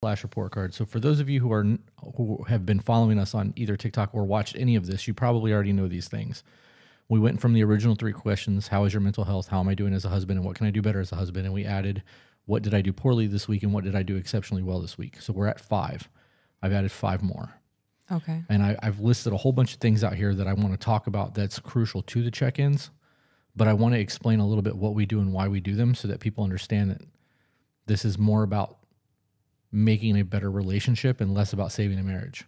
flash report card. So for those of you who are who have been following us on either TikTok or watched any of this, you probably already know these things. We went from the original three questions: How is your mental health? How am I doing as a husband? And what can I do better as a husband? And we added, What did I do poorly this week? And what did I do exceptionally well this week? So we're at five. I've added five more. Okay. And I, I've listed a whole bunch of things out here that I want to talk about that's crucial to the check ins, but I want to explain a little bit what we do and why we do them so that people understand that this is more about making a better relationship and less about saving a marriage.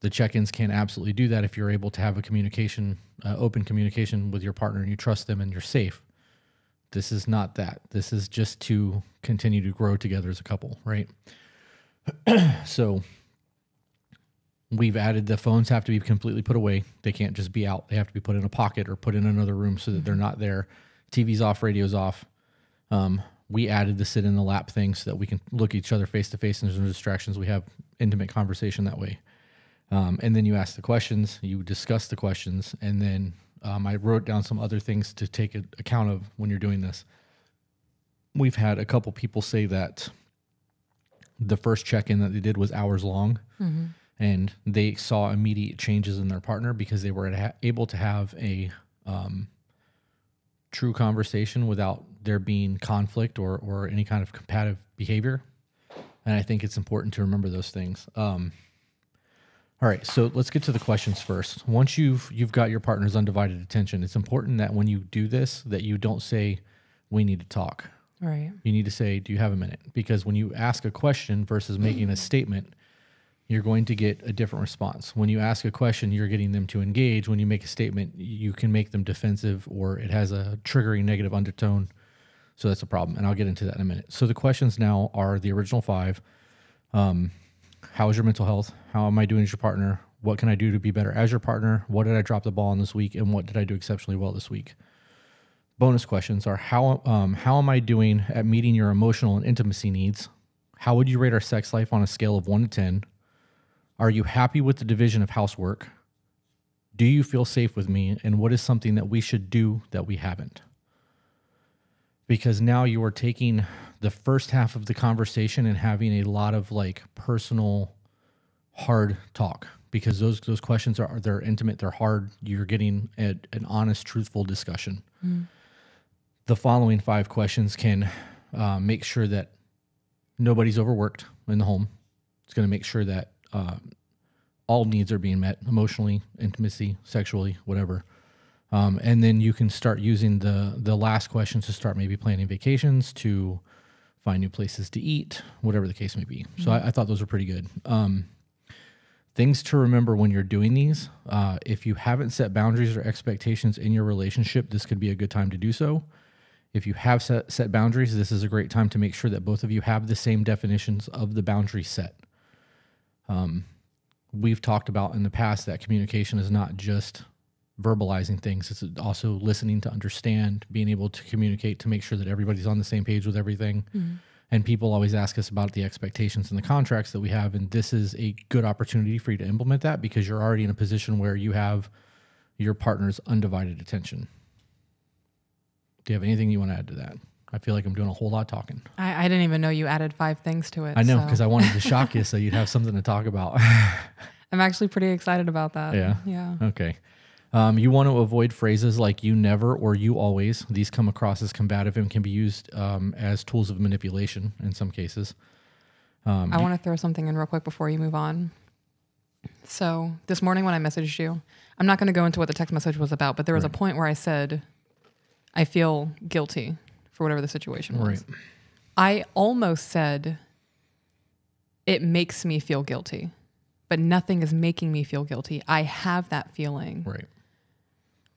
The check ins can absolutely do that if you're able to have a communication, uh, open communication with your partner and you trust them and you're safe. This is not that. This is just to continue to grow together as a couple, right? so, We've added the phones have to be completely put away. They can't just be out. They have to be put in a pocket or put in another room so that they're not there. TV's off, radio's off. Um, we added the sit in the lap thing so that we can look each other face to face and there's no distractions. We have intimate conversation that way. Um, and then you ask the questions, you discuss the questions, and then um, I wrote down some other things to take a- account of when you're doing this. We've had a couple people say that the first check in that they did was hours long and they saw immediate changes in their partner because they were able to have a um, true conversation without there being conflict or or any kind of competitive behavior. And I think it's important to remember those things. Um, all right, so let's get to the questions first. Once you've you've got your partner's undivided attention, it's important that when you do this, that you don't say, "We need to talk." Right. You need to say, "Do you have a minute?" Because when you ask a question versus making a statement, you're going to get a different response. When you ask a question, you're getting them to engage. When you make a statement, you can make them defensive or it has a triggering negative undertone. So that's a problem. And I'll get into that in a minute. So the questions now are the original five. Um, how is your mental health? How am I doing as your partner? What can I do to be better as your partner? What did I drop the ball on this week? And what did I do exceptionally well this week? Bonus questions are how um, how am I doing at meeting your emotional and intimacy needs? How would you rate our sex life on a scale of one to ten? Are you happy with the division of housework? Do you feel safe with me? And what is something that we should do that we haven't? Because now you are taking the first half of the conversation and having a lot of like personal hard talk because those those questions are they're intimate, they're hard. You're getting a, an honest, truthful discussion. The following five questions can uh, make sure that nobody's overworked in the home. It's going to make sure that um, all needs are being met emotionally, intimacy, sexually, whatever. Um, and then you can start using the the last questions to start maybe planning vacations to find new places to eat, whatever the case may be. So I, I thought those were pretty good. Um, things to remember when you're doing these: uh, if you haven't set boundaries or expectations in your relationship, this could be a good time to do so. If you have set, set boundaries, this is a great time to make sure that both of you have the same definitions of the boundary set we've talked about in the past that communication is not just verbalizing things it's also listening to understand being able to communicate to make sure that everybody's on the same page with everything mm-hmm. and people always ask us about the expectations and the contracts that we have and this is a good opportunity for you to implement that because you're already in a position where you have your partner's undivided attention do you have anything you want to add to that i feel like i'm doing a whole lot talking I, I didn't even know you added five things to it. i know so because i wanted to shock you so you'd have something to talk about I'm actually pretty excited about that. Yeah. Yeah. Okay. Um, you want to avoid phrases like you never or you always. These come across as combative and can be used um, as tools of manipulation in some cases. Um, I want to throw something in real quick before you move on. So this morning when I messaged you, I'm not going to go into what the text message was about, but there was a point where I said, I feel guilty for whatever the situation was. Right. I almost said, it makes me feel guilty, but nothing is making me feel guilty. I have that feeling. Right.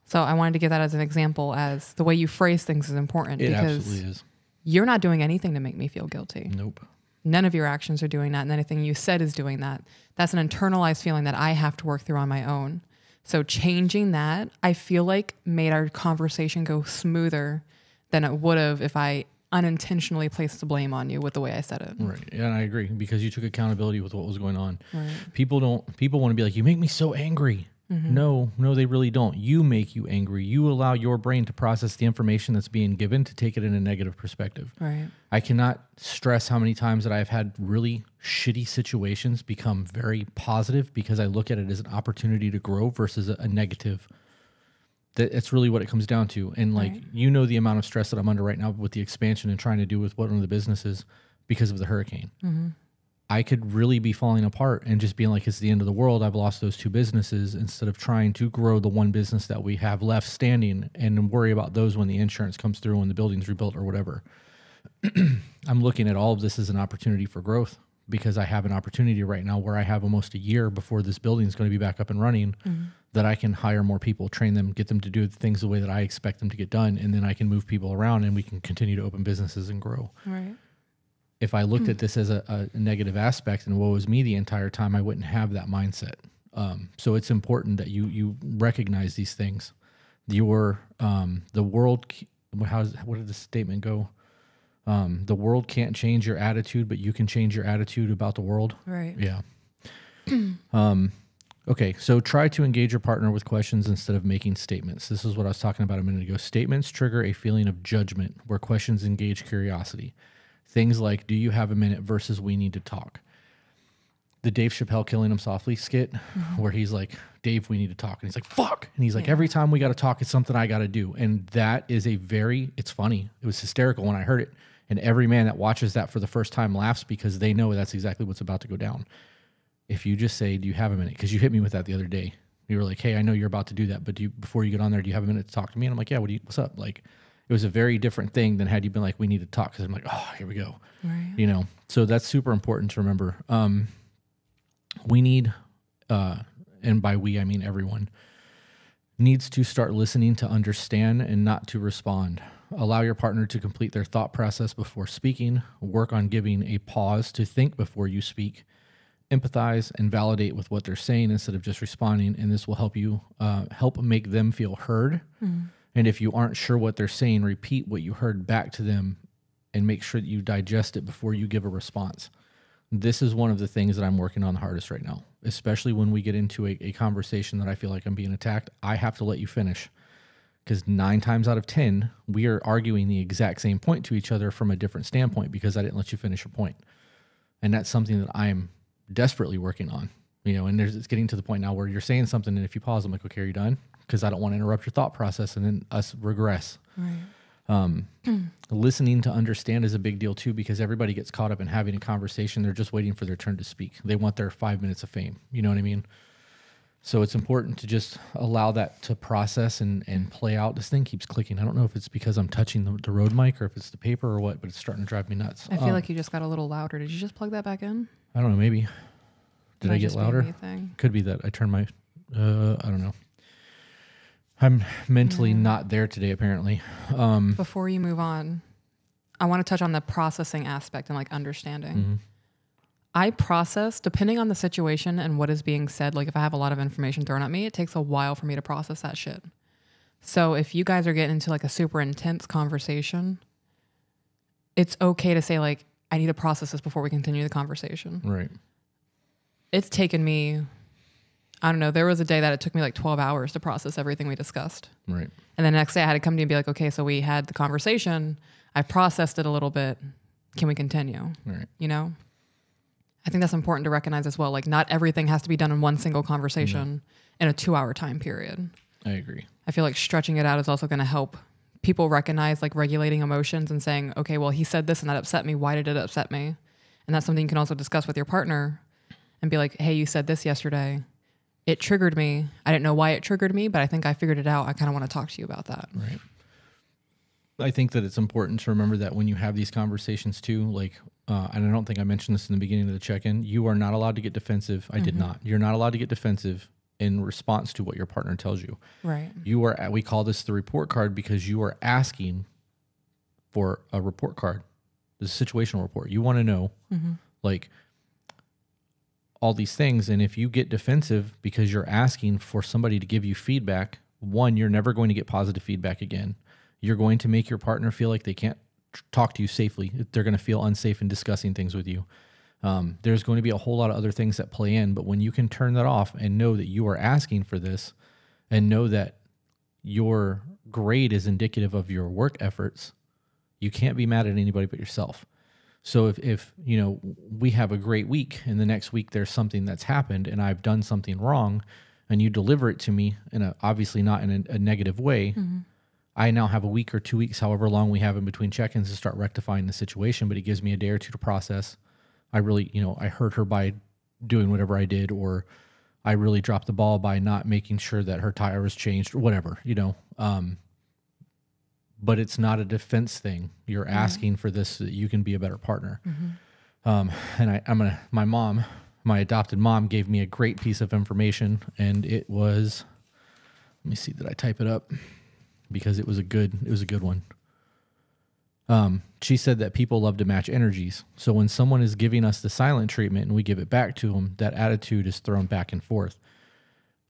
So I wanted to give that as an example as the way you phrase things is important It because absolutely is. you're not doing anything to make me feel guilty. Nope. None of your actions are doing that, and anything you said is doing that. That's an internalized feeling that I have to work through on my own. So changing that, I feel like made our conversation go smoother than it would have if I unintentionally placed the blame on you with the way I said it. Right. Yeah, and I agree because you took accountability with what was going on. Right. People don't. People want to be like, you make me so angry, Mm-hmm. No, no, they really don't. You make you angry. You allow your brain to process the information that's being given to take it in a negative perspective. Right. I cannot stress how many times that I've had really shitty situations become very positive because I look at it as an opportunity to grow versus a, a negative. That it's really what it comes down to. And like Right. you know the amount of stress that I'm under right now with the expansion and trying to do with one of the businesses because of the hurricane. Mm-hmm. I could really be falling apart and just being like, it's the end of the world. I've lost those two businesses instead of trying to grow the one business that we have left standing and worry about those when the insurance comes through, when the building's rebuilt or whatever. I'm looking at all of this as an opportunity for growth because I have an opportunity right now where I have almost a year before this building is going to be back up and running mm-hmm. that I can hire more people, train them, get them to do things the way that I expect them to get done. And then I can move people around and we can continue to open businesses and grow Right. If I looked at this as a, a negative aspect and woe is me the entire time, I wouldn't have that mindset. Um, so it's important that you you recognize these things. Your um, the world. How's what did the statement go? Um, the world can't change your attitude, but you can change your attitude about the world. Right. Yeah. um, okay, so try to engage your partner with questions instead of making statements. This is what I was talking about a minute ago. Statements trigger a feeling of judgment, where questions engage curiosity. Things like, do you have a minute versus we need to talk. The Dave Chappelle killing him softly skit, mm-hmm. where he's like, Dave, we need to talk. And he's like, fuck. And he's like, every time we got to talk, it's something I got to do. And that is a very, it's funny. It was hysterical when I heard it. And every man that watches that for the first time laughs because they know that's exactly what's about to go down. If you just say, do you have a minute? Because you hit me with that the other day. You were like, hey, I know you're about to do that, but do you, before you get on there, do you have a minute to talk to me? And I'm like, yeah, what do you, what's up? Like, it was a very different thing than had you been like, we need to talk. Cause I'm like, oh, here we go Right. you know so that's super important to remember um we need uh and by we i mean everyone needs to start listening to understand and not to respond allow your partner to complete their thought process before speaking work on giving a pause to think before you speak empathize and validate with what they're saying instead of just responding and this will help you uh, help make them feel heard and if you aren't sure what they're saying repeat what you heard back to them and make sure that you digest it before you give a response. This is one of the things that I'm working on the hardest right now, especially when we get into a, a conversation that I feel like I'm being attacked. I have to let you finish because nine times out of 10, we are arguing the exact same point to each other from a different standpoint because I didn't let you finish your point. And that's something that I'm desperately working on, you know, and there's, it's getting to the point now where you're saying something and if you pause, I'm like, okay, are you done? Because I don't want to interrupt your thought process and then us regress. Right. listening to understand is a big deal too because everybody gets caught up in having a conversation. They're just waiting for their turn to speak. They want their five minutes of fame. You know what i mean? So it's important to just allow that to process and, and play out. This thing keeps clicking. I don't know if it's because i'm touching the, the Rode mic or if it's the paper or what but it's starting to drive me nuts. I feel Um, like you just got a little louder. Did you just plug that back in? i don't know maybe. Did Might i get be a louder could be that. I turned my uh i don't know i'm mentally not there today apparently um Before you move on, I want to touch on the processing aspect and like understanding. Mm-hmm. I process depending on the situation and what is being said. Like if I have a lot of information thrown at me, it takes a while for me to process that shit. So if you guys are getting into like a super intense conversation, it's okay to say like I need to process this before we continue the conversation. right It's taken me I don't know, there was a day that it took me like 12 hours to process everything we discussed. right And then the next day I had to come to you and be like, okay, so we had the conversation. I processed it a little bit. Can we continue? right You know? I think that's important to recognize as well. Like, not everything has to be done in one single conversation mm-hmm. in a two hour time period. i agree I feel like stretching it out is also going to help people recognize like regulating emotions and saying, okay, well, he said this and that upset me. Why did it upset me? And that's something you can also discuss with your partner and be like, hey, you said this yesterday. It triggered me. I didn't know why it triggered me, but I think I figured it out. I kind of want to talk to you about that. Right. I think that it's important to remember that when you have these conversations too, like, uh, and I don't think I mentioned this in the beginning of the check-in. You are not allowed to get defensive. I did not. You're not allowed to get defensive in response to what your partner tells you. Right. You are. We call this the report card because you are asking for a report card. This is a situational report. You want to know, like, all these things. And if you get defensive because you're asking for somebody to give you feedback, one, you're never going to get positive feedback again. You're going to make your partner feel like they can't talk to you safely. They're going to feel unsafe in discussing things with you. Um, there's going to be a whole lot of other things that play in, but when you can turn that off and know that you are asking for this and know that your grade is indicative of your work efforts, you can't be mad at anybody but yourself. So if, if you know we have a great week and the next week there's something that's happened and I've done something wrong and you deliver it to me in a obviously not in a, a negative way, I now have a week or two weeks, however long we have in between check-ins to start rectifying the situation, but it gives me a day or two to process. I really, you know, I hurt her by doing whatever I did or I really dropped the ball by not making sure that her tire was changed or whatever, you know. Um, but it's not a defense thing. You're asking for this so that you can be a better partner. Um, and I, I'm gonna. My mom, my adopted mom, gave me a great piece of information, and it was. Let me see. Did I type it up? Because it was a good. It was a good one. Um, she said that people love to match energies. So when someone is giving us the silent treatment and we give it back to them, that attitude is thrown back and forth.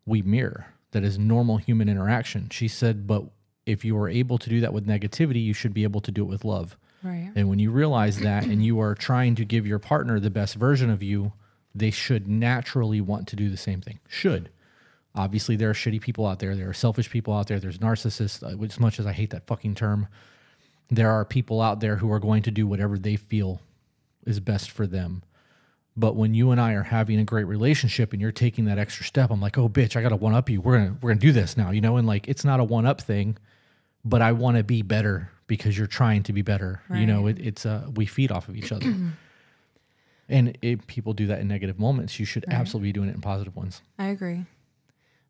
We mirror. That is normal human interaction. She said, but if you are able to do that with negativity, you should be able to do it with love. Right. And when you realize that and you are trying to give your partner the best version of you, they should naturally want to do the same thing. Should. Obviously, there are shitty people out there. There are selfish people out there. There's narcissists. uh, As much as I hate that fucking term, there are people out there who are going to do whatever they feel is best for them. But when you and I are having a great relationship and you're taking that extra step, I'm like, oh bitch, I gotta one up you. We're gonna we're gonna do this now, you know. And like, it's not a one up thing, but I want to be better because you're trying to be better. You know, it, it's uh, we feed off of each other. and if people do that in negative moments, you should absolutely be doing it in positive ones. I agree.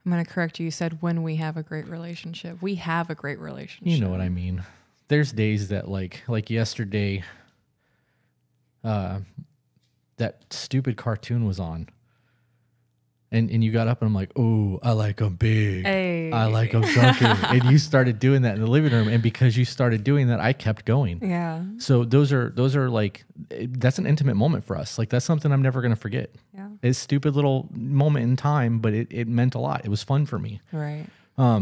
I'm going to correct you. You said when we have a great relationship. We have a great relationship. You know what I mean. There's days that like like yesterday uh that stupid cartoon was on. And and you got up and I'm like, "Oh, I like them big. Hey. I like them chunky." and you started doing that in the living room and because you started doing that, I kept going. Yeah. So those are those are like eh, that's an intimate moment for us. Like that's something I'm never going to forget. Yeah. It's a stupid little moment in time, but it, it meant a lot. It was fun for me. Right.